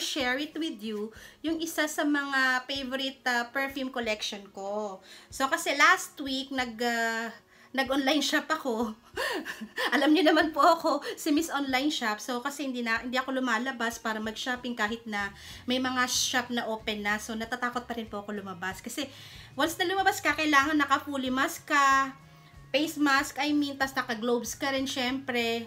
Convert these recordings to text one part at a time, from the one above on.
share it with you yung isa sa mga favorite uh, perfume collection ko. So kasi last week nag uh, nag-online shop ako. Alam niyo naman po ako si Miss Online Shop. So kasi hindi na hindi ako lumalabas para mag-shopping kahit na may mga shop na open na. So natatakot pa rin po ako lumabas kasi once na lumabas ka, kailangan naka-fully mask ka face mask, I mean, tas naka-gloves ka rin syempre.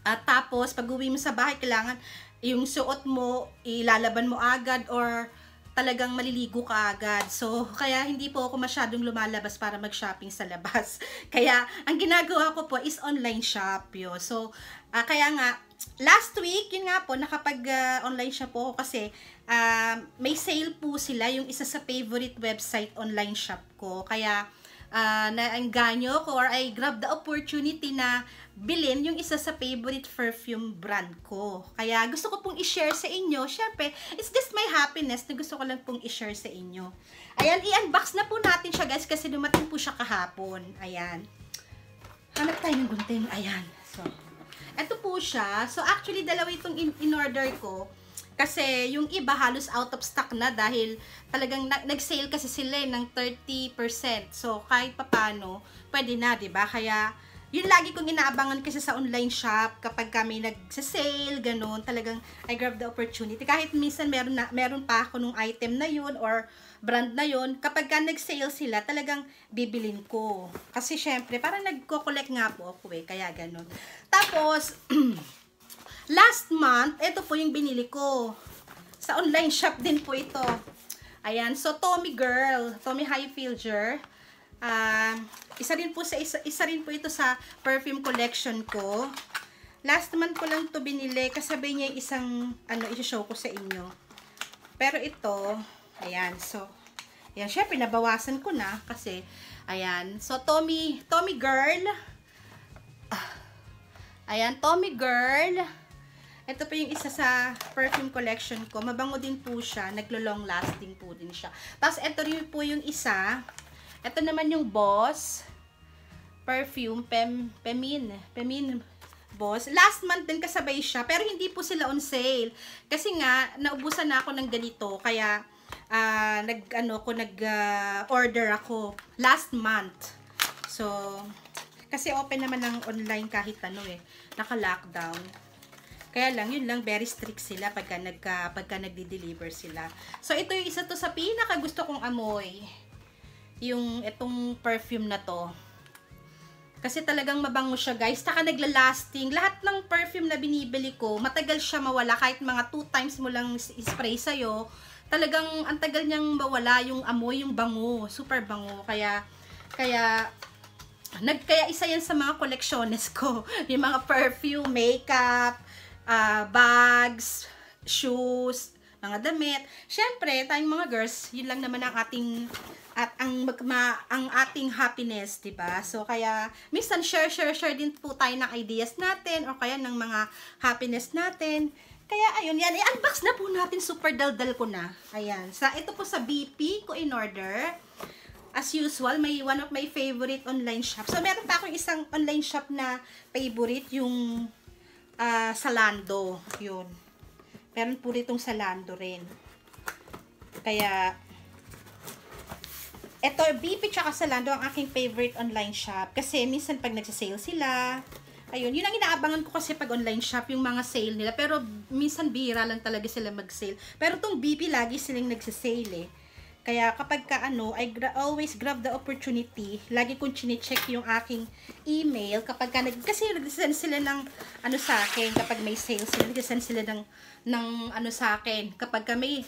At tapos, pag uwi mo sa bahay, kailangan yung suot mo, ilalaban mo agad or talagang maliligo ka agad. So, kaya hindi po ako masyadong lumalabas para mag-shopping sa labas. Kaya, ang ginagawa ko po is online shop yo. So, uh, kaya nga, last week, yun nga po, nakapag-online uh, shop ako kasi uh, may sale po sila, yung isa sa favorite website online shop ko. Kaya, uh, naengganyo ko or I grab the opportunity na bilhin yung isa sa favorite perfume brand ko. Kaya gusto ko pong i-share sa inyo. Siyempre, it's just my happiness na gusto ko lang pong i-share sa inyo. Ayan, i-unbox na po natin siya guys kasi dumating po siya kahapon. Ayan. Hanap tayo ng gunting. Ayan. So, eto po siya. So, actually, dalawa itong in-order in ko. Kasi yung iba halos out of stock na dahil talagang nag-sale kasi sila eh, ng 30%. So kahit papano, pwede na, ba? Kaya yun lagi kong inaabangan kasi sa online shop kapag kami nagsa-sale, ganun, talagang I grab the opportunity. Kahit minsan meron, na, meron pa ako nung item na yun or brand na yun, kapag ka nag-sale sila, talagang bibilin ko. Kasi syempre, parang nagko-collect nga po ako eh, kaya ganun. Tapos, Last month, ito po yung binili ko. Sa online shop din po ito. Ayan, so Tommy Girl, Tommy Hilfiger. Uh, isa rin po sa isa, isa rin po ito sa perfume collection ko. Last month ko lang to binili kasabay niya isang ano i-show ko sa inyo. Pero ito, ayan, so ayan, syempre nabawasan ko na kasi ayan. So Tommy, Tommy Girl. Ah, ayan, Tommy Girl. Ito po yung isa sa perfume collection ko. Mabango din po siya. Naglo-long lasting po din siya. Tapos, ito rin po yung isa. Ito naman yung Boss perfume Pem, Pemin. Pemin Boss. Last month din kasabay siya. Pero hindi po sila on sale. Kasi nga, naubusan na ako ng ganito. Kaya, uh, nag, ano ko, nag uh, order ako last month. So, kasi open naman ng online kahit ano eh. Naka-lockdown. Kaya lang, yun lang, very strict sila pagka, nagka, pagka nagdi-deliver sila. So, ito yung isa to sa pinaka gusto kong amoy. Yung itong perfume na to. Kasi talagang mabango siya, guys. Taka nagla-lasting. Lahat ng perfume na binibili ko, matagal siya mawala. Kahit mga 2 times mo lang spray sa'yo, talagang ang tagal niyang mawala yung amoy, yung bango. Super bango. Kaya, kaya, nag, kaya isa yan sa mga koleksyonnes ko. Yung mga perfume, makeup, uh, bags, shoes, mga damit. Syempre, tayong mga girls, yun lang naman ang ating at ang magma, ang ating happiness, 'di ba? So kaya minsan share share share din po tayo ng ideas natin o kaya ng mga happiness natin. Kaya ayun, yan i-unbox na po natin super daldal ko na. Ayan. Sa ito po sa BP ko in order. As usual, may one of my favorite online shop. So meron pa akong isang online shop na favorite yung uh, Salando. Yun. Meron po ditong Salando rin. Kaya, eto, BP tsaka Salando ang aking favorite online shop. Kasi minsan pag nagsasale sila, ayun, yun ang inaabangan ko kasi pag online shop, yung mga sale nila. Pero minsan bihira lang talaga sila mag-sale. Pero tong BP lagi silang nagsasale eh. Kaya kapag ka ano, I gra always grab the opportunity. Lagi kong chine-check yung aking email kapag ka nag kasi nag-send sila ng ano sa akin kapag may sale sila, nag-send sila ng ng ano sa akin kapag ka may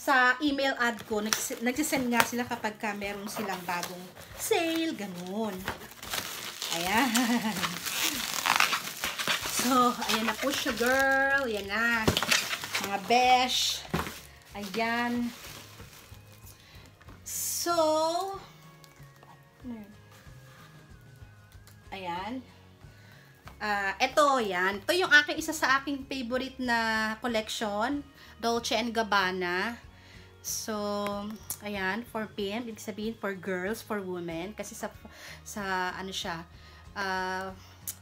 sa email ad ko, nagsisend nga sila kapag ka meron silang bagong sale, ganun. Ayan. So, ayan na po siya, girl. Ayan na. Mga besh. Ayan. So, ayan. Uh, ito, yan. Ito yung aking isa sa aking favorite na collection. Dolce and Gabbana. So, ayan, for pimp, ibig sabihin for girls, for women. Kasi sa, sa ano siya, uh,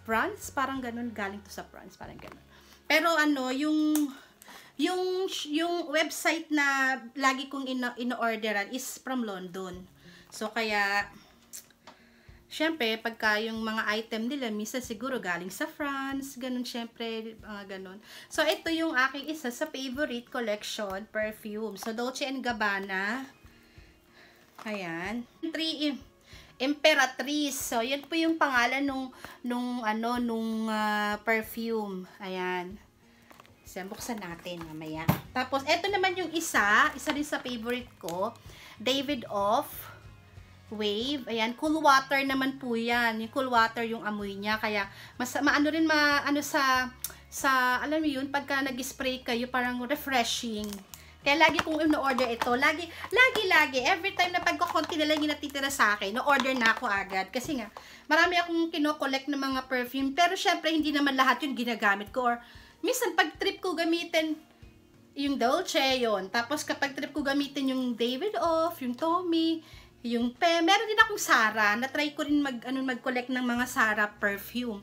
France, parang ganun, galing to sa France, parang ganun. Pero ano, yung yung yung website na lagi kong ino-orderan is from London. So kaya Siyempre, pagka yung mga item nila, minsan siguro galing sa France, ganun syempre, mga ganun. So, ito yung aking isa sa favorite collection, perfume. So, Dolce Gabbana. Ayan. Three Imperatrice. So, yan po yung pangalan nung, nung, ano, nung uh, perfume. Ayan. So, buksan natin mamaya. Tapos, ito naman yung isa, isa din sa favorite ko, David Off wave. Ayan, cool water naman po yan. Yung cool water yung amoy niya. Kaya, mas, maano rin, ma, ano sa, sa, alam mo yun, pagka nag-spray kayo, parang refreshing. Kaya lagi kong ino-order ito. Lagi, lagi, lagi. Every time na pagkakonti na lang yung natitira sa akin, no-order na ako agad. Kasi nga, marami akong kino-collect ng mga perfume. Pero syempre, hindi naman lahat yung ginagamit ko. Or, minsan, pag trip ko gamitin, yung Dolce, yon Tapos, kapag trip ko gamitin yung David Off, yung Tommy, yung pe, meron din akong Sara, na-try ko rin mag, ano, mag-collect ng mga Sara perfume.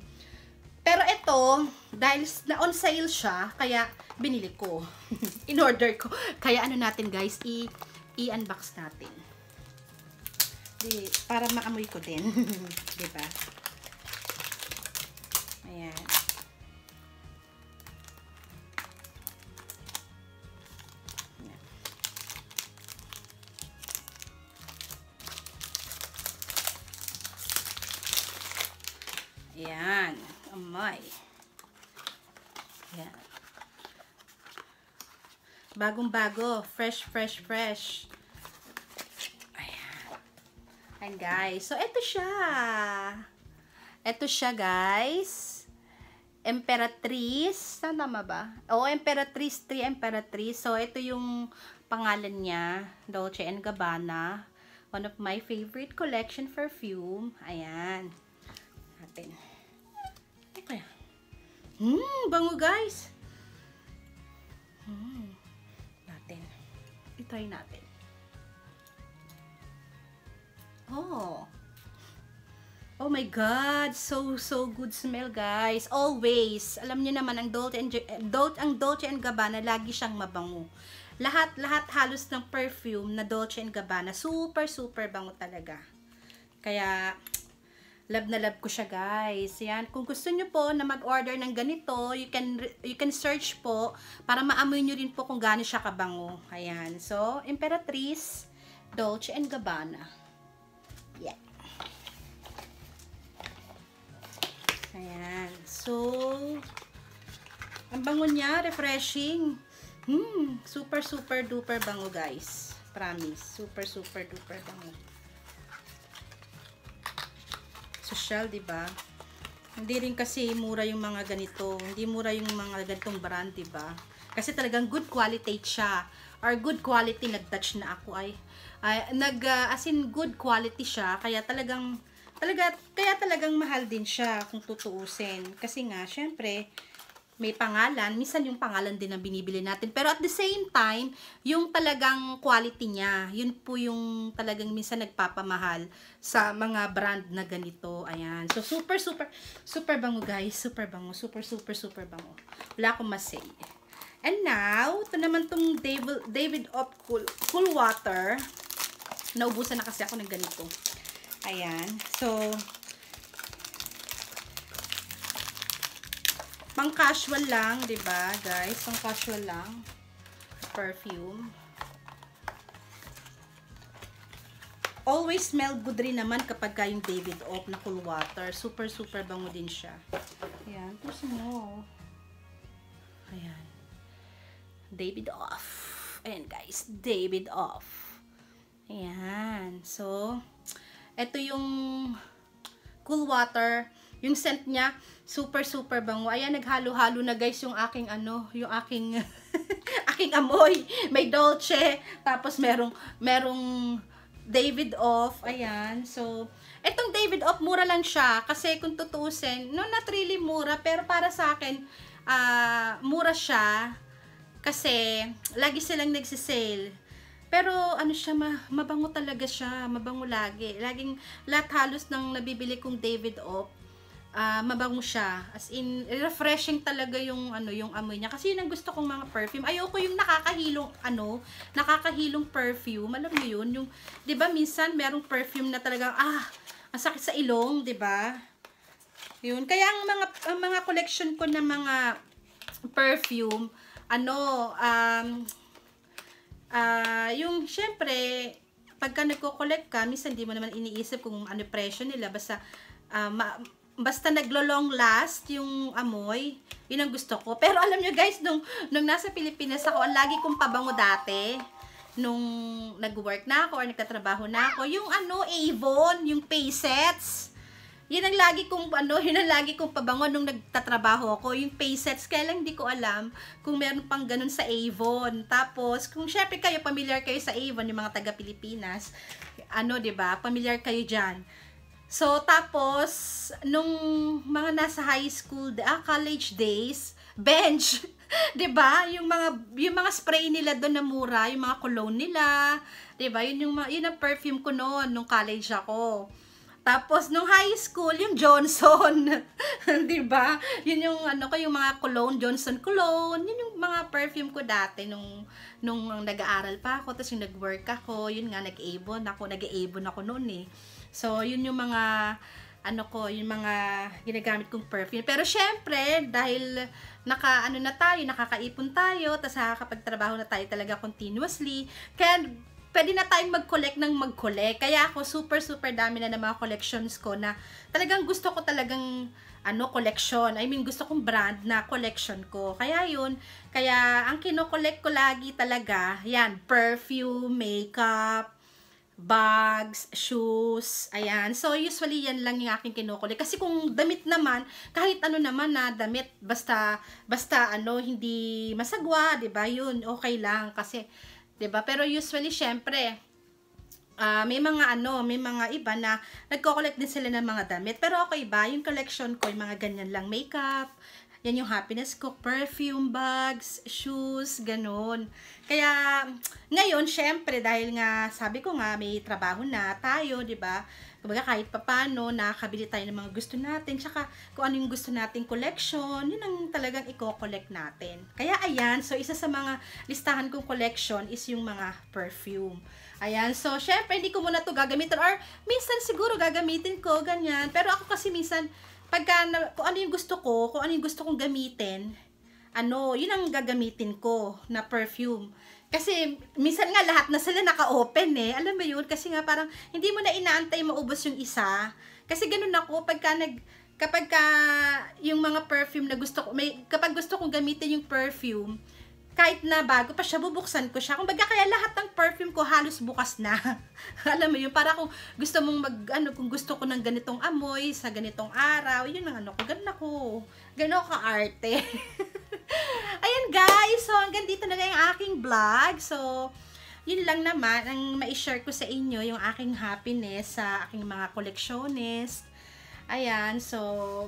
Pero ito, dahil na on sale siya, kaya binili ko. In-order ko. Kaya ano natin guys, i-unbox natin. Di, para maamoy ko din. diba? Bagong-bago. Fresh, fresh, fresh. Ayan. Ayan, guys. So, ito siya. Ito siya, guys. Emperatrice. Saan tama ba? Oo, oh, Emperatrice 3 Emperatrice. So, ito yung pangalan niya. Dolce and Gabbana. One of my favorite collection perfume. Ayan natin. Ano kaya? Hmm, bango guys. Hmm. I-try natin. Oh. Oh my God, so so good smell guys. Always. Alam niyo naman ang Dolce and Dolce ang Dolce and Gabbana lagi siyang mabango. Lahat lahat halos ng perfume na Dolce and Gabbana super super bango talaga. Kaya Love na love ko siya, guys. Yan. Kung gusto niyo po na mag-order ng ganito, you can you can search po para maamoy niyo rin po kung gaano siya kabango. Ayan. So, Imperatrice Dolce and Gabbana. Yeah. Ayan. So, ang bango niya, refreshing. Hmm, super super duper bango, guys. Promise. Super super duper bango social, 'di ba? Hindi rin kasi mura yung mga ganito. Hindi mura yung mga ganitong brand, 'di ba? Kasi talagang good quality siya. Or good quality nag-touch na ako ay, ay nag uh, as in good quality siya kaya talagang talaga kaya talagang mahal din siya kung tutuusin. Kasi nga syempre may pangalan, minsan yung pangalan din ang binibili natin. Pero at the same time, yung talagang quality niya, yun po yung talagang minsan nagpapamahal sa mga brand na ganito. Ayan. So, super, super, super bango guys. Super bango. Super, super, super bango. Wala akong masay. And now, ito naman tong David, David Op Cool, cool Water. Naubusan na kasi ako ng ganito. Ayan. So, Pang casual lang, 'di ba, guys? Pang casual lang. Perfume. Always smell good rin naman kapag yung David Oak na cool water. Super, super bango din siya. Ayan. Tapos mo. Ayan. David Off. Ayan, guys. David Off. Ayan. So, ito yung cool water yung scent niya, super super bango. Ayan, naghalo-halo na guys yung aking ano, yung aking aking amoy. May Dolce, tapos merong merong David Off. Ayan. So, etong David Off mura lang siya kasi kung tutuusin, no not really mura, pero para sa akin uh, mura siya kasi lagi silang nagsi-sale. Pero ano siya, ma mabango talaga siya, mabango lagi. Laging lahat halos ng nabibili kong David Off uh, mabango siya. As in, refreshing talaga yung ano, yung amoy niya. Kasi yun ang gusto kong mga perfume. Ayoko yung nakakahilong ano, nakakahilong perfume. Alam mo yun, yung ba minsan merong perfume na talagang ah, ang sakit sa ilong, ba? Yun. Kaya ang mga ang mga collection ko ng mga perfume, ano, um uh, yung syempre pagka nagko-collect ka, minsan hindi mo naman iniisip kung ano presyo nila basta uh, ma basta naglo-long last yung amoy, yun ang gusto ko. Pero alam nyo guys, nung, nung nasa Pilipinas ako, ang lagi kong pabango dati, nung nag-work na ako or nagtatrabaho na ako, yung ano, Avon, yung Paysets. Yun ang lagi kong ano, yun ang lagi kong pabango nung nagtatrabaho ako, yung Paysets. Kaya lang hindi ko alam kung meron pang ganun sa Avon. Tapos, kung syempre kayo, familiar kayo sa Avon, yung mga taga Pilipinas, ano, 'di ba? Familiar kayo diyan So, tapos, nung mga nasa high school, ah, college days, bench, 'di ba? Yung mga yung mga spray nila doon na mura, yung mga cologne nila, 'di ba? Yun yung yun ang perfume ko noon nung college ako. Tapos nung high school, yung Johnson, 'di ba? Yun yung ano ko yung mga cologne, Johnson cologne, yun yung mga perfume ko dati nung nung nag-aaral pa ako, tapos yung nag-work ako, yun nga nag-abon ako, nag-abon ako noon eh. So, yun yung mga ano ko, yung mga ginagamit kong perfume. Pero syempre, dahil naka ano na tayo, nakakaipon tayo, tapos nakakapagtrabaho na tayo talaga continuously, kaya pwede na tayong mag-collect ng mag-collect. Kaya ako super super dami na ng mga collections ko na talagang gusto ko talagang ano collection. I mean gusto kong brand na collection ko. Kaya yun, kaya ang kino-collect ko lagi talaga, yan, perfume, makeup, bags, shoes, ayan. So, usually yan lang yung aking kinukulit. Kasi kung damit naman, kahit ano naman na damit, basta, basta ano, hindi masagwa, ba diba? Yun, okay lang. Kasi, ba diba? Pero usually, syempre, uh, may mga ano, may mga iba na nagko-collect din sila ng mga damit. Pero okay ba? Yung collection ko, yung mga ganyan lang makeup, yan yung happiness ko, perfume bags, shoes, ganun. Kaya, ngayon, syempre, dahil nga, sabi ko nga, may trabaho na tayo, di ba? Kumbaga, kahit papano, nakakabili tayo ng mga gusto natin, tsaka kung ano yung gusto nating collection, yun ang talagang i-collect natin. Kaya, ayan, so, isa sa mga listahan kong collection is yung mga perfume. Ayan, so, syempre, hindi ko muna to gagamitin, or minsan siguro gagamitin ko, ganyan. Pero ako kasi minsan, pagka, kung ano yung gusto ko, kung ano yung gusto kong gamitin, ano, yun ang gagamitin ko na perfume. Kasi, minsan nga lahat na sila naka-open eh. Alam mo yun? Kasi nga parang, hindi mo na inaantay maubos yung isa. Kasi ganun ako, pagka nag, kapag ka, yung mga perfume na gusto ko, may, kapag gusto kong gamitin yung perfume, kahit na bago pa siya, bubuksan ko siya. Kung baga, kaya lahat ng perfume ko halos bukas na. Alam mo yun, para kung gusto mong mag, ano, kung gusto ko ng ganitong amoy, sa ganitong araw, yun ang ano ko, ganun ako. Ganun ako ka-arte. Ayan guys, so hanggang dito na lang yung aking vlog. So, yun lang naman, ang ma-share ko sa inyo, yung aking happiness sa aking mga collectionist. Ayan, so,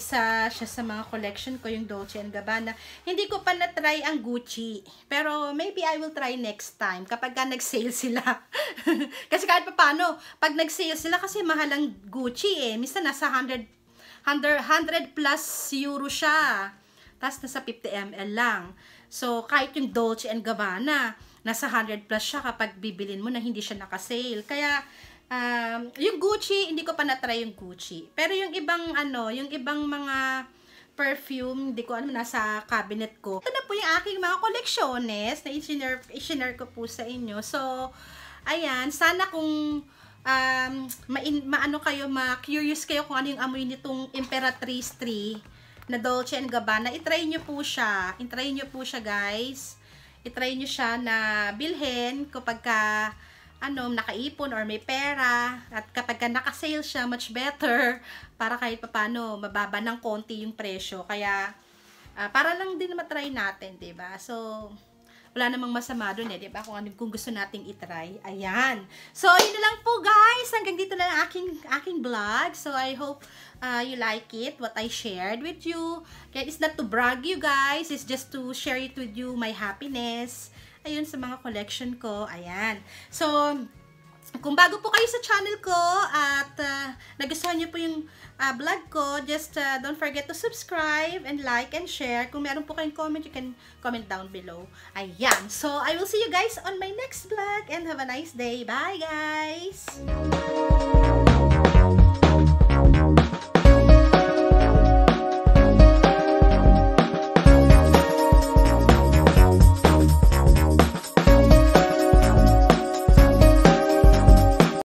isa siya sa mga collection ko, yung Dolce and Gabbana. Hindi ko pa na-try ang Gucci. Pero maybe I will try next time kapag ka nag-sale sila. kasi kahit pa paano, pag nag-sale sila kasi mahal ang Gucci eh. Minsan nasa 100, 100, 100 plus euro siya. Tapos nasa 50 ml lang. So kahit yung Dolce and Gabbana, nasa 100 plus siya kapag bibilin mo na hindi siya naka-sale. Kaya Um, yung Gucci, hindi ko pa na-try yung Gucci. Pero yung ibang ano, yung ibang mga perfume, hindi ko ano, nasa cabinet ko. Ito na po yung aking mga collectiones na i-share, i-share ko po sa inyo. So, ayan, sana kung um, ma maano kayo, ma-curious kayo kung ano yung amoy nitong Imperatrice Tree na Dolce and Gabbana, itry nyo po siya. Itry nyo po siya, guys. Itry nyo siya na bilhin kapag ka ano, nakaipon or may pera at kapag ka naka-sale siya, much better para kahit papano mababa ng konti yung presyo. Kaya uh, para lang din matry natin, 'di ba? So wala namang masama doon eh, 'di ba? Kung ano kung gusto nating i-try. Ayan. So, yun lang po, guys. Hanggang dito na lang aking aking vlog. So, I hope uh, you like it what I shared with you. Kaya it's not to brag you guys, it's just to share it with you my happiness ayun sa mga collection ko. Ayan. So, kung bago po kayo sa channel ko at uh, nagustuhan niyo po yung uh, vlog ko, just uh, don't forget to subscribe and like and share. Kung meron po kayong comment, you can comment down below. Ayan. So, I will see you guys on my next vlog and have a nice day. Bye, guys!